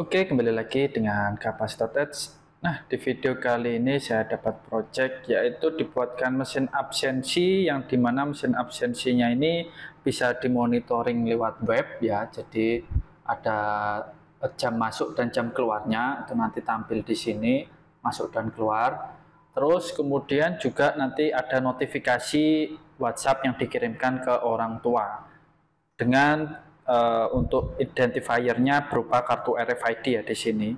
Oke, kembali lagi dengan kapasitor Touch. Nah, di video kali ini saya dapat project yaitu dibuatkan mesin absensi yang di mana mesin absensinya ini bisa dimonitoring lewat web ya. Jadi ada jam masuk dan jam keluarnya itu nanti tampil di sini masuk dan keluar. Terus kemudian juga nanti ada notifikasi WhatsApp yang dikirimkan ke orang tua dengan uh, untuk identifiernya berupa kartu RFID ya di sini.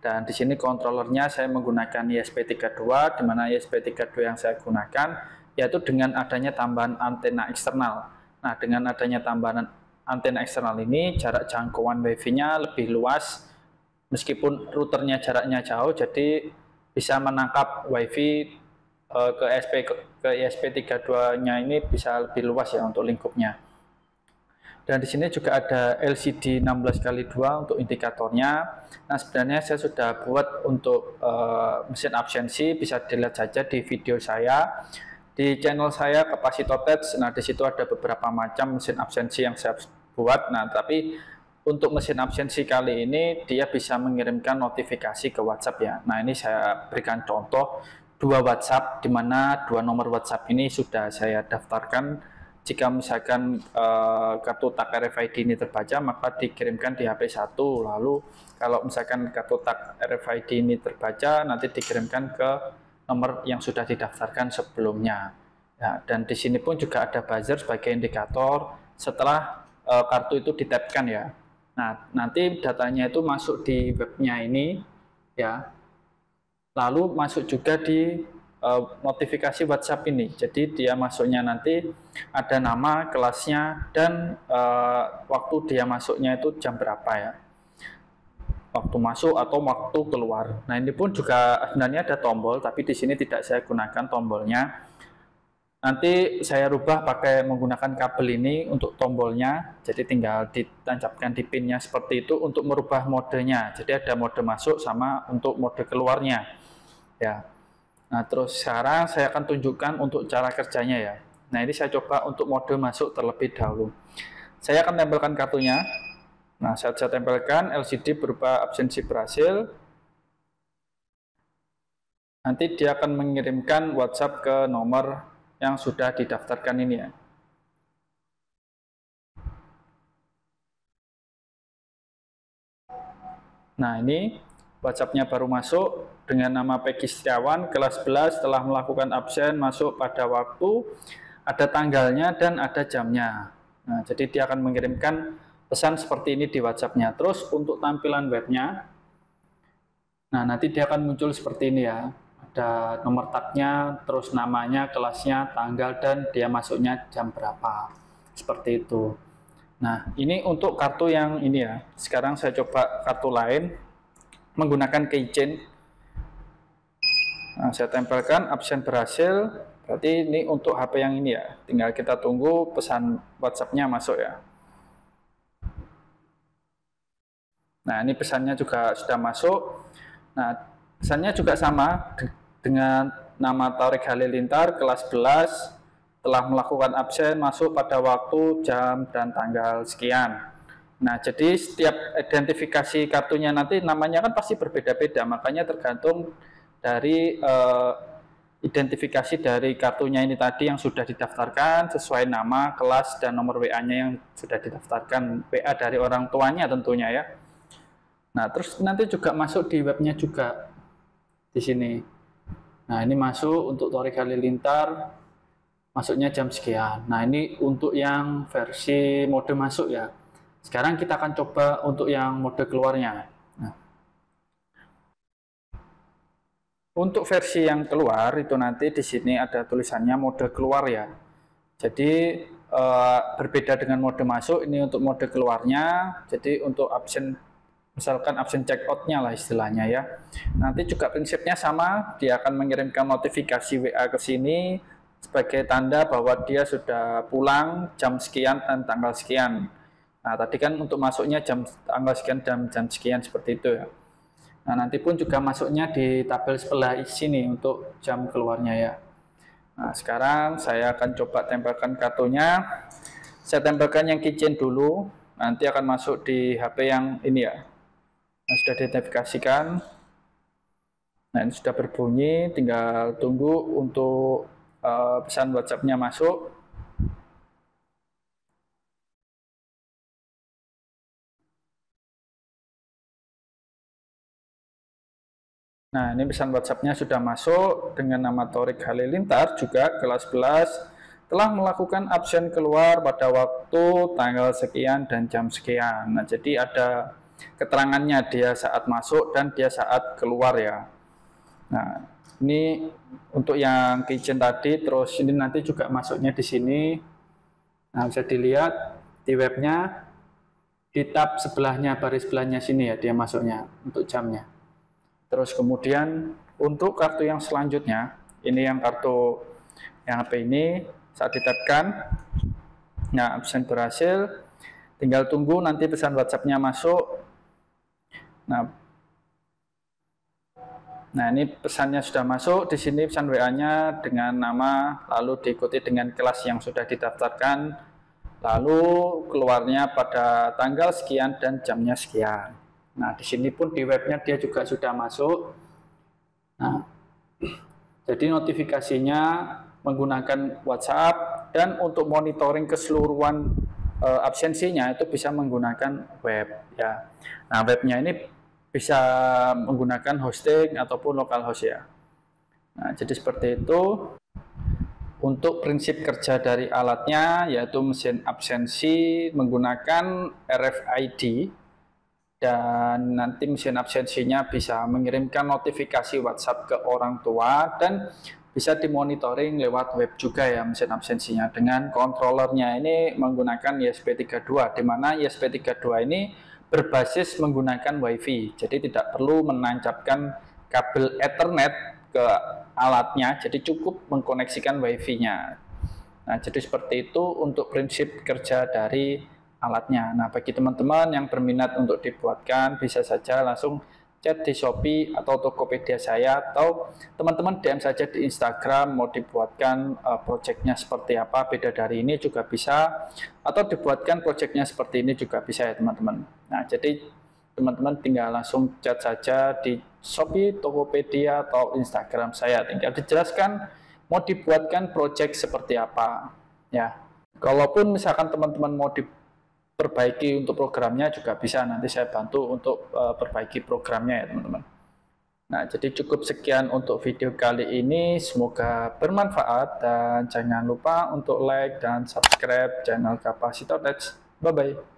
Dan di sini kontrolernya saya menggunakan ISP32, di mana ISP32 yang saya gunakan yaitu dengan adanya tambahan antena eksternal. Nah, dengan adanya tambahan antena eksternal ini jarak jangkauan WiFi-nya lebih luas meskipun routernya jaraknya jauh jadi bisa menangkap WiFi uh, ke SP ke ISP32-nya ini bisa lebih luas ya untuk lingkupnya. Dan di sini juga ada LCD 16 kali 2 untuk indikatornya. Nah, sebenarnya saya sudah buat untuk uh, mesin absensi, bisa dilihat saja di video saya. Di channel saya kapasitor Touch, nah di situ ada beberapa macam mesin absensi yang saya buat. Nah, tapi untuk mesin absensi kali ini dia bisa mengirimkan notifikasi ke WhatsApp ya. Nah, ini saya berikan contoh dua WhatsApp di mana dua nomor WhatsApp ini sudah saya daftarkan jika misalkan uh, kartu tak RFID ini terbaca maka dikirimkan di HP 1 lalu kalau misalkan kartu tak RFID ini terbaca nanti dikirimkan ke nomor yang sudah didaftarkan sebelumnya. Ya, dan di sini pun juga ada buzzer sebagai indikator setelah uh, kartu itu ditapkan ya. Nah nanti datanya itu masuk di webnya ini ya. Lalu masuk juga di uh, notifikasi WhatsApp ini. Jadi dia masuknya nanti ada nama, kelasnya, dan uh, waktu dia masuknya itu jam berapa ya. Waktu masuk atau waktu keluar. Nah ini pun juga sebenarnya ada tombol, tapi di sini tidak saya gunakan tombolnya. Nanti saya rubah pakai menggunakan kabel ini untuk tombolnya, jadi tinggal ditancapkan di pinnya seperti itu untuk merubah modenya. Jadi ada mode masuk sama untuk mode keluarnya. Ya, Nah, terus sekarang saya akan tunjukkan untuk cara kerjanya ya. Nah, ini saya coba untuk mode masuk terlebih dahulu. Saya akan tempelkan kartunya. Nah, saat saya tempelkan LCD berupa absensi berhasil. Nanti dia akan mengirimkan WhatsApp ke nomor yang sudah didaftarkan ini ya. Nah, ini WhatsApp-nya baru masuk dengan nama Peggy Setiawan, kelas 11 telah melakukan absen masuk pada waktu, ada tanggalnya dan ada jamnya. Nah, jadi dia akan mengirimkan pesan seperti ini di WhatsApp-nya. Terus untuk tampilan webnya, nah nanti dia akan muncul seperti ini ya. Ada nomor tagnya, terus namanya, kelasnya, tanggal, dan dia masuknya jam berapa. Seperti itu. Nah, ini untuk kartu yang ini ya. Sekarang saya coba kartu lain menggunakan keychain. Nah, saya tempelkan absen berhasil. Berarti ini untuk HP yang ini ya. Tinggal kita tunggu pesan WhatsApp-nya masuk ya. Nah, ini pesannya juga sudah masuk. Nah, pesannya juga sama dengan nama Tarik Halilintar kelas 11 telah melakukan absen masuk pada waktu, jam, dan tanggal sekian. Nah, jadi setiap identifikasi kartunya nanti namanya kan pasti berbeda-beda, makanya tergantung dari uh, identifikasi dari kartunya ini tadi yang sudah didaftarkan sesuai nama, kelas, dan nomor WA-nya yang sudah didaftarkan WA dari orang tuanya tentunya ya. Nah, terus nanti juga masuk di webnya juga di sini. Nah, ini masuk untuk Torik Halilintar, masuknya jam sekian. Nah, ini untuk yang versi mode masuk ya. Sekarang kita akan coba untuk yang mode keluarnya. Nah. Untuk versi yang keluar itu nanti di sini ada tulisannya mode keluar ya. Jadi e, berbeda dengan mode masuk ini untuk mode keluarnya. Jadi untuk absen misalkan absen checkoutnya lah istilahnya ya. Nanti juga prinsipnya sama, dia akan mengirimkan notifikasi WA ke sini sebagai tanda bahwa dia sudah pulang jam sekian dan tanggal sekian. Nah, tadi kan untuk masuknya jam tanggal sekian jam jam sekian seperti itu ya. Nah, nanti pun juga masuknya di tabel sebelah sini untuk jam keluarnya ya. Nah, sekarang saya akan coba tempelkan kartunya. Saya tempelkan yang kitchen dulu, nanti akan masuk di HP yang ini ya. Nah, sudah dinotifikasikan. Nah, ini sudah berbunyi, tinggal tunggu untuk uh, pesan WhatsApp-nya masuk. Nah, ini pesan WhatsApp-nya sudah masuk dengan nama Torik Halilintar juga kelas 11 telah melakukan absen keluar pada waktu tanggal sekian dan jam sekian. Nah, jadi ada keterangannya dia saat masuk dan dia saat keluar ya. Nah, ini untuk yang kitchen tadi, terus ini nanti juga masuknya di sini. Nah, bisa dilihat di webnya, di tab sebelahnya, baris sebelahnya sini ya, dia masuknya untuk jamnya. Terus kemudian untuk kartu yang selanjutnya, ini yang kartu yang HP ini saat ditetapkan, nah absen berhasil, tinggal tunggu nanti pesan WhatsApp-nya masuk. Nah, nah ini pesannya sudah masuk, di sini pesan WA-nya dengan nama, lalu diikuti dengan kelas yang sudah didaftarkan, lalu keluarnya pada tanggal sekian dan jamnya sekian. Nah, di sini pun di webnya dia juga sudah masuk. Nah, jadi notifikasinya menggunakan WhatsApp dan untuk monitoring keseluruhan e, absensinya itu bisa menggunakan web ya. Nah, webnya ini bisa menggunakan hosting ataupun local host ya. Nah, jadi seperti itu. Untuk prinsip kerja dari alatnya yaitu mesin absensi menggunakan RFID dan nanti mesin absensinya bisa mengirimkan notifikasi WhatsApp ke orang tua dan bisa dimonitoring lewat web juga ya mesin absensinya dengan kontrolernya. Ini menggunakan ESP32 di mana ESP32 ini berbasis menggunakan WiFi. Jadi tidak perlu menancapkan kabel Ethernet ke alatnya jadi cukup mengkoneksikan WiFi-nya. Nah jadi seperti itu untuk prinsip kerja dari alatnya. Nah, bagi teman-teman yang berminat untuk dibuatkan, bisa saja langsung chat di Shopee atau Tokopedia saya atau teman-teman DM saja di Instagram mau dibuatkan uh, projectnya seperti apa beda dari ini juga bisa atau dibuatkan projectnya seperti ini juga bisa ya teman-teman. Nah jadi teman-teman tinggal langsung chat saja di Shopee, Tokopedia atau Instagram saya. Tinggal dijelaskan mau dibuatkan project seperti apa ya. Kalaupun misalkan teman-teman mau di perbaiki untuk programnya juga bisa nanti saya bantu untuk uh, perbaiki programnya ya teman-teman. Nah, jadi cukup sekian untuk video kali ini. Semoga bermanfaat dan jangan lupa untuk like dan subscribe channel Kapasitor Bye-bye.